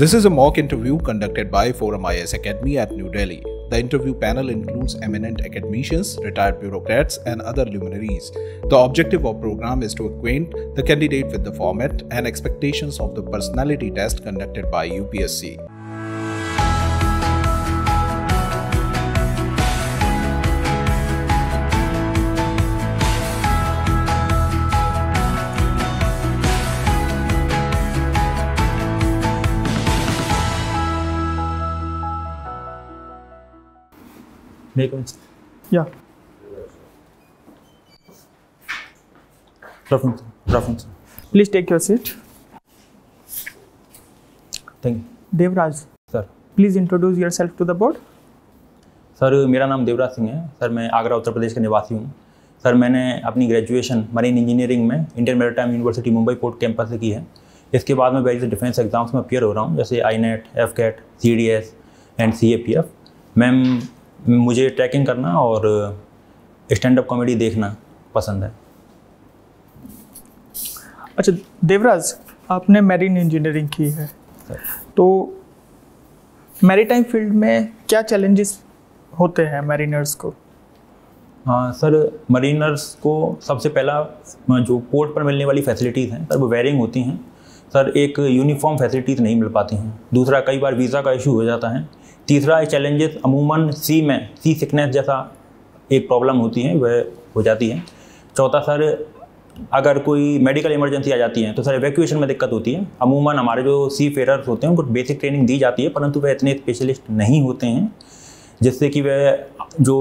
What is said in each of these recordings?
This is a mock interview conducted by Forum IS Academy at New Delhi. The interview panel includes eminent academicians, retired bureaucrats, and other luminaries. The objective of program is to acquaint the candidate with the format and expectations of the personality test conducted by UPSC. Vacancy. Yeah. Reference. Reference. Please take your seat. Thank you. Devraj, sir please introduce yourself to the board. Sir मेरा नाम देवराज सिंह है sir मैं आगरा उत्तर प्रदेश का निवासी हूँ sir मैंने अपनी graduation marine engineering में Indian maritime university Mumbai port campus से की है इसके बाद मैं वेरियस डिफेंस एग्ज़ाम्स में अपियर हो रहा हूँ जैसे INET AFCAT C D S and C A P F ma'am मुझे ट्रैकिंग करना और स्टैंड अप कॉमेडी देखना पसंद है। अच्छा देवराज आपने मैरीन इंजीनियरिंग की है। तो मैरीटाइम फ़ील्ड में क्या चैलेंजेस होते हैं मैरिनर्स को? हाँ सर मरीनर्स को सबसे पहला जो पोर्ट पर मिलने वाली फैसिलिटीज़ हैं सर वो वेरिंग होती हैं। सर एक यूनिफॉर्म फैसिलिटीज़ नहीं मिल पाती हैं। दूसरा कई बार वीज़ा का इशू हो जाता है। तीसरा चैलेंजेस अमूमन सी में सी सिकनेस जैसा एक प्रॉब्लम होती है, वह हो जाती है। चौथा सर, अगर कोई मेडिकल इमरजेंसी आ जाती है तो सर एवैक्यूएशन में दिक्कत होती है। अमूमन हमारे जो सी फेरर्स होते हैं, उनको बेसिक ट्रेनिंग दी जाती है, परंतु वह इतने स्पेशलिस्ट नहीं होते हैं, जिससे कि वह जो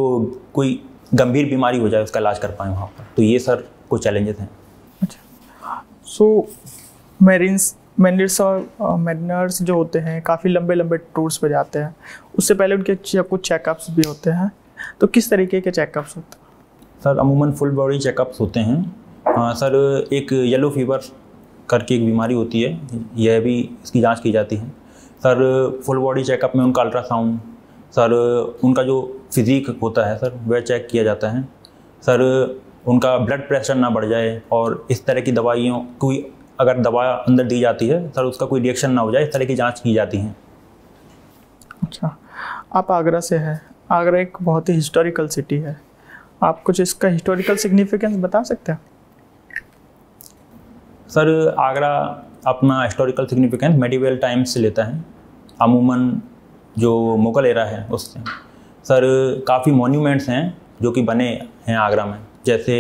कोई गंभीर बीमारी हो जाए, उसका इलाज कर पाए वहाँ पर। तो ये सर कुछ चैलेंजेस हैं। अच्छा। सो मैरिन्स मैरिनर्स और मैरिनर्स जो होते हैं काफ़ी लंबे लंबे टूर्स पे जाते हैं। उससे पहले उनके कुछ चेकअप्स भी होते हैं। तो किस तरीके के चेकअप्स होते हैं? सर अमूमन फुल बॉडी चेकअप्स होते हैं। हाँ, सर एक येलो फीवर करके एक बीमारी होती है। यह भी इसकी जाँच की जाती है। सर फुल बॉडी चेकअप में उनका अल्ट्रासाउंड सर उनका जो फिज़िक होता है सर वह चेक किया जाता है। सर उनका ब्लड प्रेशर ना बढ़ जाए और इस तरह की दवाइयों कोई अगर दवा अंदर दी जाती है सर उसका कोई रिएक्शन ना हो जाए इस तरह की जाँच की जाती है। अच्छा आप आगरा से हैं। आगरा एक बहुत ही हिस्टोरिकल सिटी है। आप कुछ इसका हिस्टोरिकल सिग्निफिकेंस बता सकते हैं? सर आगरा अपना हिस्टोरिकल सिग्निफिकेंस मेडिवल टाइम्स से लेता है। अमूमन जो मुग़ल एरा है उससे। सर काफ़ी मॉन्यूमेंट्स हैं जो कि बने हैं आगरा में। जैसे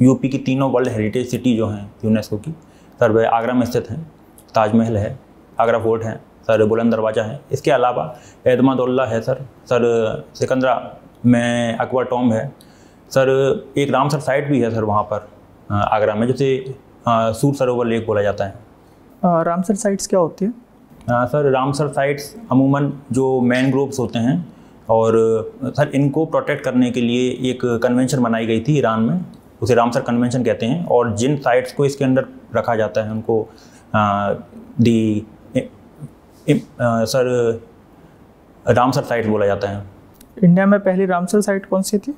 यूपी की तीनों वर्ल्ड हेरिटेज सिटी जो हैं यूनेस्को की। सर वह आगरा में स्थित हैं ताजमहल है आगरा फोर्ट है सर बुलंद दरवाज़ा है। इसके अलावा एतमादुल्ला है सर सर सिकंदरा में अकबर टॉम है। सर एक रामसर साइट भी है सर वहाँ पर आगरा में जिसे सूर सरोवर लेक बोला जाता है। रामसर साइट्स क्या होती है? अ, सर रामसर साइट्स अमूमन जो मैन ग्रुप्स होते हैं और सर इनको प्रोटेक्ट करने के लिए एक कन्वेंशन बनाई गई थी ईरान में उसे रामसर कन्वेंशन कहते हैं। और जिन साइट्स को इसके अंदर रखा जाता है उनको दी सर रामसर साइट बोला जाता है। इंडिया में पहली रामसर साइट कौन सी थी?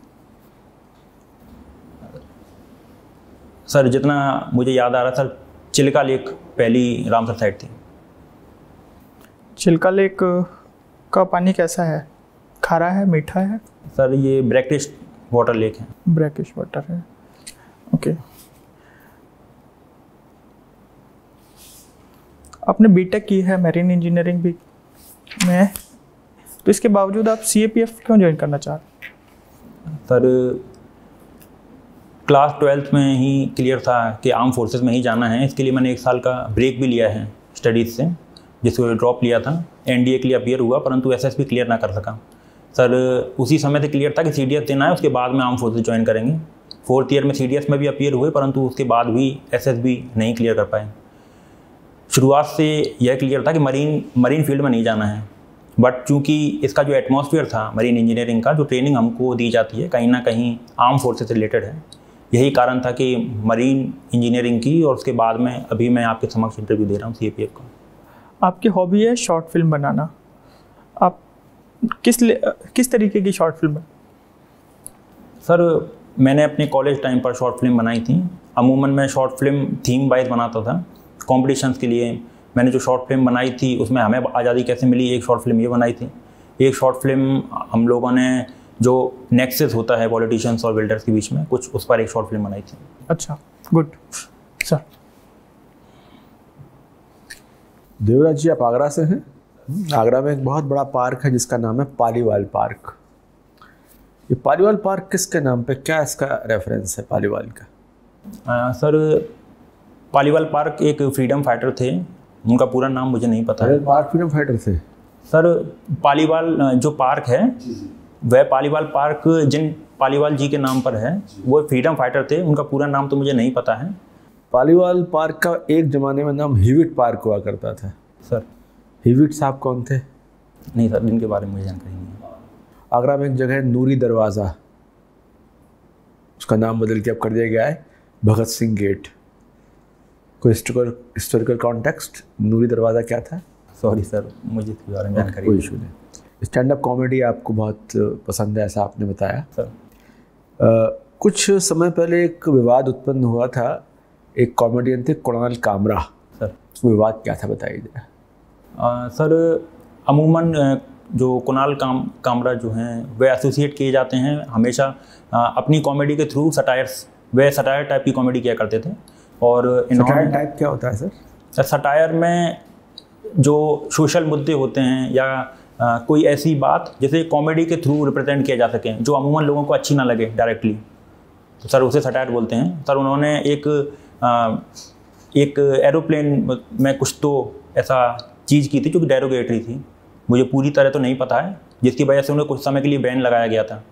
सर जितना मुझे याद आ रहा सर चिल्का लेक पहली रामसर साइट थी। चिल्का लेक का पानी कैसा है? खारा है मीठा है? सर ये ब्रैकिश वाटर लेक है। ब्रैकिश वाटर है। ओके। आपने बीटेक की है मैरीन इंजीनियरिंग भी। में तो इसके बावजूद आप सीएपीएफ क्यों ज्वाइन करना चाह रहे सर क्लास ट्वेल्थ में ही क्लियर था कि आर्म फोर्सेस में ही जाना है। इसके लिए मैंने एक साल का ब्रेक भी लिया है स्टडीज़ से, जिसको ड्रॉप लिया था। एनडीए के लिए अपियर हुआ, परंतु एसएसबी क्लियर ना कर सका। सर उसी समय से क्लियर था कि सीडीएस देना है, उसके बाद में आर्म फोर्सेज ज्वाइन करेंगे। फोर्थ ईयर में सीडीएस में भी अपियर हुए, परंतु उसके बाद भी एसएसबी नहीं क्लियर कर पाए। शुरुआत से यह क्लियर था कि मरीन मरीन फ़ील्ड में नहीं जाना है। बट चूँकि इसका जो एटमॉस्फेयर था मरीन इंजीनियरिंग का जो ट्रेनिंग हमको दी जाती है कहीं ना कहीं आर्म फोर्सेस से रिलेटेड है। यही कारण था कि मरीन इंजीनियरिंग की और उसके बाद में अभी मैं आपके समक्ष इंटरव्यू दे रहा हूँ सी का। आपकी हॉबी है शॉर्ट फ़िल्म बनाना। आप किस किस तरीके की शॉर्ट फ़िल्म है? सर मैंने अपने कॉलेज टाइम पर शॉर्ट फ़िल्म बनाई थी। अमूमन मैं शॉर्ट फ़िल्म थीम वाइज बनाता था। कॉम्पिटिशन्स के लिए। मैंने जो शॉर्ट फ़िल्म बनाई थी उसमें हमें आज़ादी कैसे मिली? एक शॉर्ट फ़िल्म ये बनाई थी। एक शॉर्ट फ़िल्म हम लोगों ने जो नेक्सेस होता है पॉलिटिशियंस और बिल्डर्स के बीच में कुछ उस पर एक शॉर्ट फ़िल्म बनाई थी। अच्छा गुड सर देवराज जी आप आगरा से हैं? आगरा में एक बहुत बड़ा पार्क है जिसका नाम है पालीवाल पार्क। ये पालीवाल पार्क किसके नाम पे क्या इसका रेफरेंस है पालीवाल का? आ, सर पालीवाल पार्क एक फ्रीडम फाइटर थे उनका पूरा नाम मुझे नहीं पता है। पार्क फ्रीडम फाइटर थे? सर पालीवाल जो पार्क है वह पालीवाल पार्क जिन पालीवाल जी के नाम पर है वो फ्रीडम फाइटर थे उनका पूरा नाम तो मुझे नहीं पता है। पालीवाल पार्क का एक ज़माने में नाम हिविट पार्क हुआ करता था। सर। हिविट साहब कौन थे? नहीं सर जिनके बारे में मुझे जानकारी नहीं है। आगरा में एक जगह है नूरी दरवाज़ा। उसका नाम बदल के अब कर दिया गया है भगत सिंह गेट। कोई historical historical context Noori Darwaza क्या था? सॉरी सर मुझे इसके बारे में जानकारी कोई इशू नहीं। स्टैंड अप कॉमेडी आपको बहुत पसंद है ऐसा आपने बताया। सर कुछ समय पहले एक विवाद उत्पन्न हुआ था। एक कॉमेडियन थे कुणाल कामरा। सर विवाद क्या था बताइए जरा। सर अमूमन जो कुणाल काम कामरा जो हैं वे एसोसिएट किए जाते हैं। हमेशा अ, अपनी कॉमेडी के थ्रू सटायर्स वे सटायर टाइप की कॉमेडी किया करते थे। और इन्होंने टाइप क्या होता है सर सटायर में जो सोशल मुद्दे होते हैं या अ, कोई ऐसी बात जैसे कॉमेडी के थ्रू रिप्रेजेंट किया जा सके जो अमूमन लोगों को अच्छी ना लगे डायरेक्टली तो सर उसे सटायर बोलते हैं। सर उन्होंने एक अ, एक एरोप्लेन में कुछ तो ऐसा चीज़ की थी जो कि डेरोगेटरी थी। मुझे पूरी तरह तो नहीं पता है जिसकी वजह से उन्हें कुछ समय के लिए बैन लगाया गया था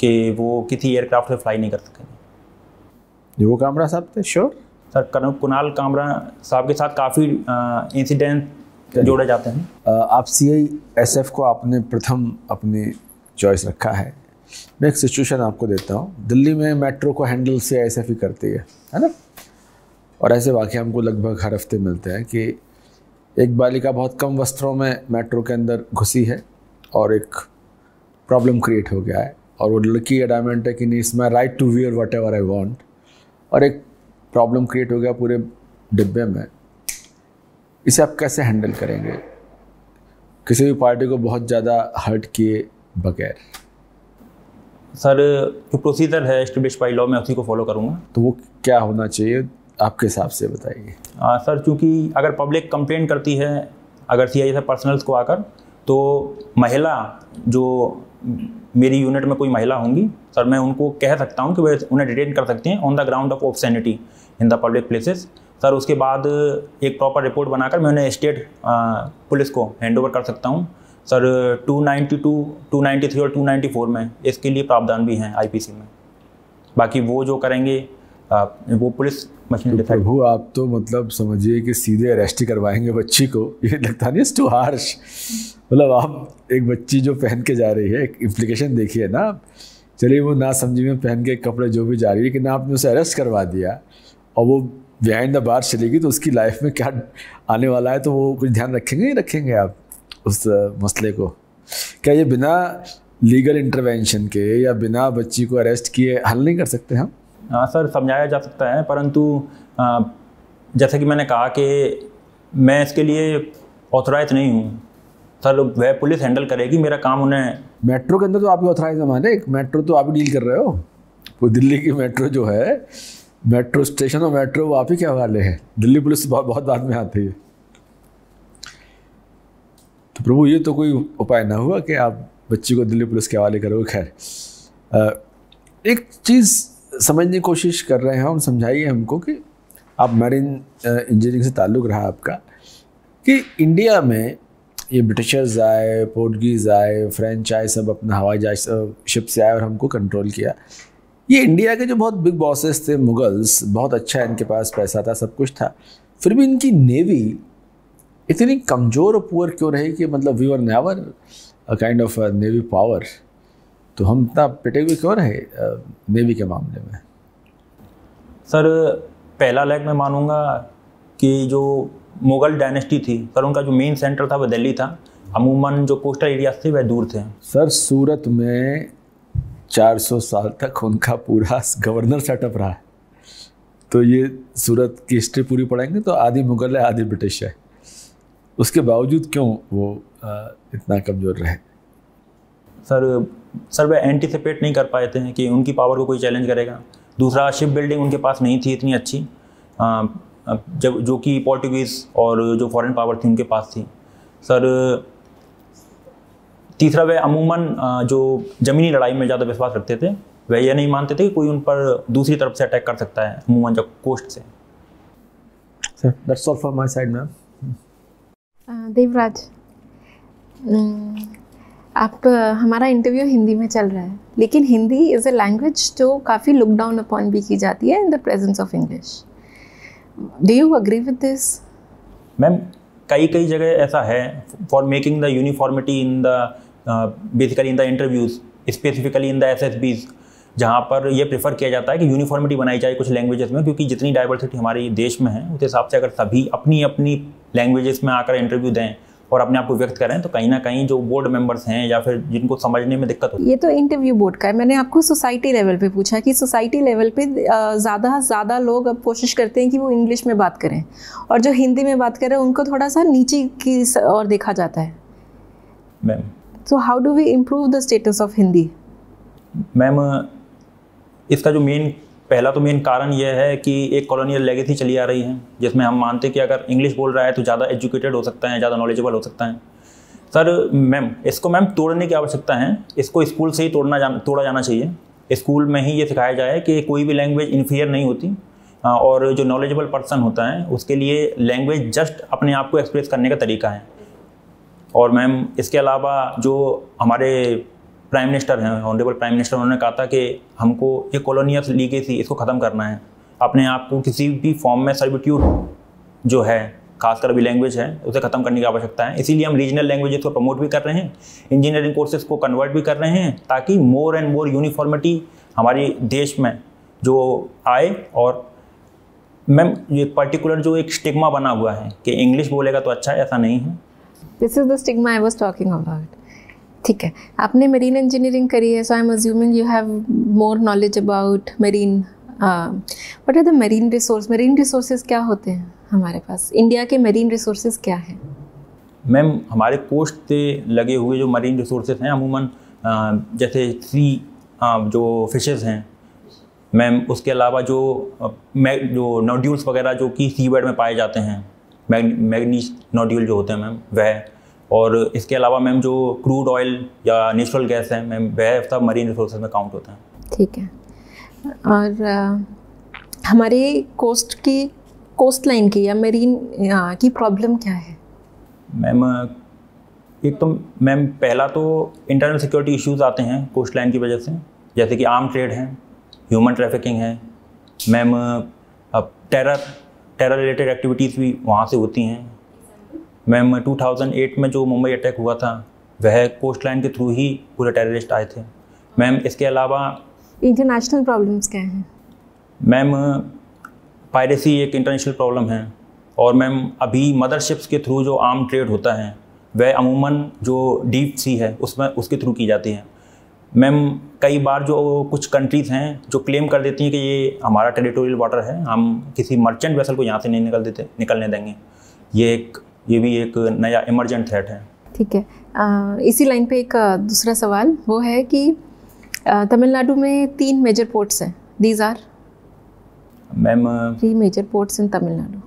कि वो किसी एयरक्राफ्ट से फ्लाई नहीं कर सके ये वो कामरा साहब थे? श्योर सर कुणाल कामरा साहब के साथ काफ़ी इंसिडेंट जोड़े जाते हैं। आप सी आई एस एफ़ को आपने प्रथम अपनी चॉइस रखा है। मैं एक सिचुएशन आपको देता हूँ। दिल्ली में मेट्रो को handle C I S F ही करती है है ना? और ऐसे वाक़े हमको लगभग हर हफ़्ते मिलते हैं कि एक बालिका बहुत कम वस्त्रों में मेट्रो के अंदर घुसी है और एक प्रॉब्लम क्रिएट हो गया है। और वो लड़की अडामेंट है कि नहीं इसमें right to wear whatever I want और एक प्रॉब्लम क्रिएट हो गया पूरे डिब्बे में। इसे आप कैसे हैंडल करेंगे? किसी भी पार्टी को बहुत ज़्यादा हर्ट किए बगैर। सर जो प्रोसीजर है एस्टेब्लिश बाई लॉ मैं उसी को फॉलो करूँगा। तो वो क्या होना चाहिए? आपके हिसाब से बताइए। सर चूँकि अगर पब्लिक कंप्लेंट करती है अगर सी आई पर्सनल्स को आकर तो महिला जो मेरी यूनिट में कोई महिला होंगी सर मैं उनको कह सकता हूँ कि वे उन्हें डिटेन कर सकते हैं on the ground of of sanity in the public places sir उसके बाद एक प्रॉपर रिपोर्ट बनाकर मैं उन्हें स्टेट पुलिस को हैंड ओवर कर सकता हूँ। सर 292, 293 और 294 में इसके लिए प्रावधान भी हैं आईपीसी में। बाकी वो जो करेंगे वो पुलिस मशीन तो प्रभु आप तो मतलब समझिए कि सीधे अरेस्ट ही करवाएँगे बच्ची को। ये लगता नहीं टू हार्श मतलब आप एक बच्ची जो पहन के जा रही है एक इम्प्लीकेशन देखिए ना। चलिए वो ना समझी में पहन के कपड़े जो भी जा रही है लेकिन आपने उसे अरेस्ट करवा दिया। और वो बिहाइंड द बार चलेगी तो उसकी लाइफ में क्या आने वाला है तो वो कुछ ध्यान रखेंगे ही रखेंगे आप उस मसले को? क्या ये बिना लीगल इंटरवेंशन के या बिना बच्ची को अरेस्ट किए हल नहीं कर सकते हम? हाँ सर समझाया जा सकता है परंतु जैसा कि मैंने कहा कि मैं इसके लिए ऑथोराइज नहीं हूँ। सर वह पुलिस हैंडल करेगी मेरा काम उन्हें मेट्रो के अंदर तो आप ही ऑथराइज है मालिक मेट्रो तो आप ही डील कर रहे हो। वो दिल्ली की मेट्रो जो है मेट्रो स्टेशन और मेट्रो, वो आप ही क्या वाले हैं। दिल्ली पुलिस बहुत बहुत बाद में आती है। तो प्रभु, ये तो कोई उपाय ना हुआ कि आप बच्ची को दिल्ली पुलिस के हवाले करोगे। खैर एक चीज़ समझने की कोशिश कर रहे हैं हम समझाइए हमको कि आप मैरिन इंजीनियरिंग से ताल्लुक़ रहा आपका कि इंडिया में ये ब्रिटिशर्स आए, पोर्टुगीज़ आए, फ्रेंच आए, सब अपना हवाई जहाज़ शिप से आए और हमको कंट्रोल किया। ये इंडिया के जो बहुत बिग बॉसेस थे मुगल्स बहुत अच्छा इनके पास पैसा था सब कुछ था। फिर भी इनकी नेवी इतनी कमज़ोर और पुअर क्यों रही कि मतलब we are never a kind of navy power तो हम इतना पिटे हुए क्यों रहे नेवी के मामले में? सर पहला लैग मैं मानूँगा कि जो मुगल डायनेस्टी थी सर उनका जो मेन सेंटर था वह दिल्ली था। अमूमन जो कोस्टल एरियाज़ थे वह दूर थे। सर सूरत में 400 साल तक उनका पूरा गवर्नर सेटअप रहा है। तो ये सूरत की हिस्ट्री पूरी पढ़ेंगे तो आधी मुगल है आधी ब्रिटिश है। उसके बावजूद क्यों वो इतना कमज़ोर रहे? सर सर वे एंटिसिपेट नहीं कर पाए थे कि उनकी पावर को कोई चैलेंज करेगा। दूसरा शिप बिल्डिंग उनके पास नहीं थी इतनी अच्छी। आ, जब जो कि पोर्टुगीज़ और जो फॉरेन पावर थी उनके पास थी। सर तीसरा वे अमूमन जो ज़मीनी लड़ाई में ज़्यादा विश्वास रखते थे वह यह नहीं मानते थे कि कोई उन पर दूसरी तरफ़ से अटैक कर सकता है अमूमन जब कोस्ट से। That's all from my side ma'am Devraj आप हमारा इंटरव्यू हिंदी में चल रहा है लेकिन हिंदी इज़ अ लैंग्वेज जो काफ़ी लुक डाउन अपॉन भी की जाती है in the presence of English do you agree with this ma'am कई कई जगह ऐसा है for making the uniformity in the basically in the interviews specifically in the S S Bs जहाँ पर यह प्रेफर किया जाता है कि यूनिफॉर्मिटी बनाई जाए कुछ लैंग्वेजेस में क्योंकि जितनी डाइवर्सिटी हमारे देश में है उस हिसाब से अगर सभी अपनी अपनी लैंग्वेजेस में आकर इंटरव्यू दें और अपने आप को व्यक्त करें तो कहीं ना कहीं जो बोर्ड मेंबर्स हैं या फिर जिनको समझने में दिक्कत होती है ये तो इंटरव्यू बोर्ड का है। मैंने आपको सोसाइटी लेवल पे पूछा कि सोसाइटी लेवल पे ज़्यादा से ज़्यादा लोग अब कोशिश करते हैं कि वो इंग्लिश में बात करें। और जो हिंदी में बात करें उनको थोड़ा सा नीचे की और देखा जाता है। Ma'am so how do we improve the status of Hindi ma'am इसका जो मेन पहला तो मेन कारण यह है कि एक कॉलोनियल लेगेसी चली आ रही है, जिसमें हम मानते हैं कि अगर इंग्लिश बोल रहा है तो ज़्यादा एजुकेटेड हो सकता है, ज़्यादा नॉलेजेबल हो सकता है। सर मैम इसको मैम तोड़ने की आवश्यकता है। इसको स्कूल से ही तोड़ना जाना, तोड़ा जाना चाहिए। स्कूल में ही ये सिखाया जाए कि कोई भी लैंग्वेज इन्फियर नहीं होती और जो नॉलेजेबल पर्सन होता है, उसके लिए लैंग्वेज जस्ट अपने आप को एक्सप्रेस करने का तरीका है। और मैम, इसके अलावा जो हमारे प्राइम मिनिस्टर हैं, ऑनरेबल प्राइम मिनिस्टर, उन्होंने कहा था कि हमको ये कॉलोनियल लीगेसी इसको ख़त्म करना है। अपने आप को किसी भी फॉर्म में सर्विट्यूट जो है, खासकर अभी लैंग्वेज है, उसे ख़त्म करने की आवश्यकता है। इसीलिए हम रीजनल लैंग्वेजेस को प्रमोट भी कर रहे हैं इंजीनियरिंग कोर्सेज को कन्वर्ट भी कर रहे हैं, ताकि मोर एंड मोर यूनिफॉर्मिटी हमारे देश में जो आए और मैम, ये पर्टिकुलर जो एक स्टिग्मा बना हुआ है कि इंग्लिश बोलेगा तो अच्छा है, ऐसा नहीं है। This is the stigma I was talking about ठीक है। आपने मरीन इंजीनियरिंग करी है so I am assuming you have more knowledge about marine what are the marine resource marine resources क्या होते हैं हमारे पास? इंडिया के मरीन रिसोर्सेज क्या हैं? मैम हमारे कोस्ट से लगे हुए जो मरीन रिसोर्सेज हैं अमूमन uh, जैसे सी uh, जो फिशेस हैं मैम उसके अलावा जो uh, जो नोड्यूल्स वगैरह जो कि सी में पाए जाते हैं मैगनीज नोड्यूल जो होते हैं मैम वह और इसके अलावा मैम जो क्रूड ऑयल या नेचुरल गैस है मैम वह सब मरीन रिसोर्सेज में काउंट होता है। ठीक है। और आ, हमारे कोस्ट की कोस्ट लाइन की या मरीन की प्रॉब्लम क्या है? मैम एक तो मैम पहला तो इंटरनल सिक्योरिटी इश्यूज़ आते हैं कोस्ट लाइन की वजह से। जैसे कि आर्म ट्रेड है ह्यूमन ट्रैफिकिंग है। मैम अब टेरर टेरर रिलेटेड एक्टिविटीज़ भी वहाँ से होती हैं। मैम 2008 में जो मुंबई अटैक हुआ था वह कोस्ट लाइन के थ्रू ही पूरे टेररिस्ट आए थे। मैम इसके अलावा इंटरनेशनल प्रॉब्लम्स क्या हैं? मैम पायरेसी एक इंटरनेशनल प्रॉब्लम है और मैम अभी मदरशिप्स के थ्रू जो आर्म ट्रेड होता है वह अमूमन जो डीप सी है उसमें उसके थ्रू की जाती है। मैम कई बार जो कुछ कंट्रीज़ हैं जो क्लेम कर देती हैं कि ये हमारा टेरिटोरियल वाटर है हम किसी मर्चेंट वेसल को यहाँ से नहीं निकल देते निकलने देंगे। ये एक ये भी एक नया इमरजेंट थ्रेट है। ठीक है। आ, इसी लाइन पे एक दूसरा सवाल वो है कि तमिलनाडु में तीन मेजर पोर्ट्स हैं। These are ma'am three major ports in Tamil Nadu.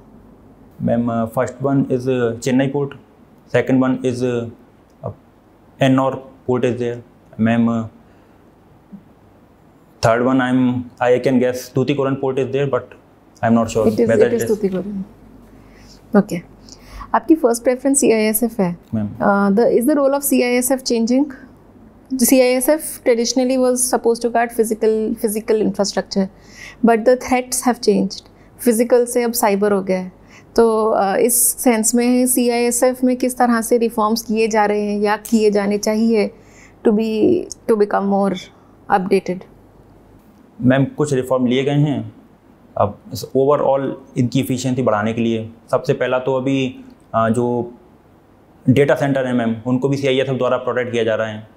Ma'am first one is Chennai port second one is Ennore port is there ma'am third one I am I can guess Tuticorin port is there but I am not sure whether it is Tuticorin okay आपकी first preference C I S F है। Is the role of C I S F changing C I S F traditionally was suppose to guard physical physical infrastructure but the threats have change physical से अब cyber हो गया है। तो uh, इस sense में सी I S F में किस तरह से रिफॉर्म्स किए जा रहे हैं या किए जाने चाहिए to be to become more updated ma'am, कुछ रिफॉर्म लिए गए हैं? अब ओवरऑल इनकी इफ़िशियंसी बढ़ाने के लिए। सबसे पहला तो अभी जो डेटा सेंटर है मैम, उनको भी सी आई द्वारा प्रोटेक्ट किया जा रहा है।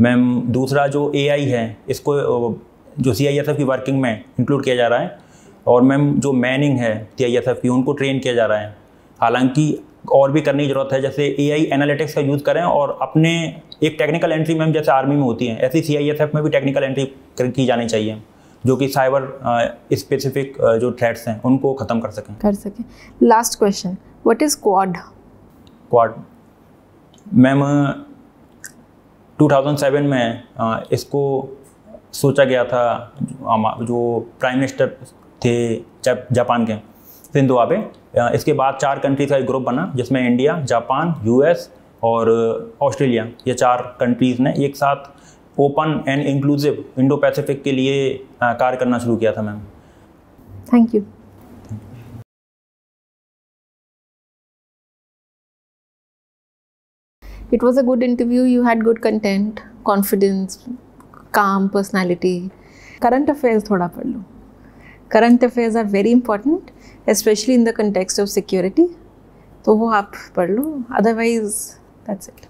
मैम, दूसरा जो एआई है, इसको जो सी की वर्किंग में इंक्लूड किया जा रहा है। और मैम, जो मैनिंग है सी की, उनको ट्रेन किया जा रहा है। हालाँकि और भी करने की ज़रूरत है, जैसे ए आई एनालिटिक्स का यूज़ करें और अपने एक टेक्निकल एंट्री मैम, जैसे आर्मी में होती है, ऐसी सी आई एस एफ़ में भी टेक्निकल एंट्री की जानी चाहिए। जो कि साइबर स्पेसिफिक जो थ्रेट्स हैं उनको ख़त्म कर सकें। कर सकें। Last question what is quad quad ma'am 2007 में इसको सोचा गया था जो प्राइम मिनिस्टर थे जापान के। सिंधु आबे इसके बाद चार कंट्रीज़ का एक ग्रुप बना जिसमें इंडिया जापान यूएस और ऑस्ट्रेलिया ये चार कंट्रीज़ ने एक साथ open and inclusive Indo Pacific के लिए कार्य करना शुरू किया था ma'am. Thank you it was a good interview you had good content confidence calm personality current affairs थोड़ा पढ़ लो। Current affairs are very important specially in the context of security तो वो आप पढ़ लो। Otherwise that's it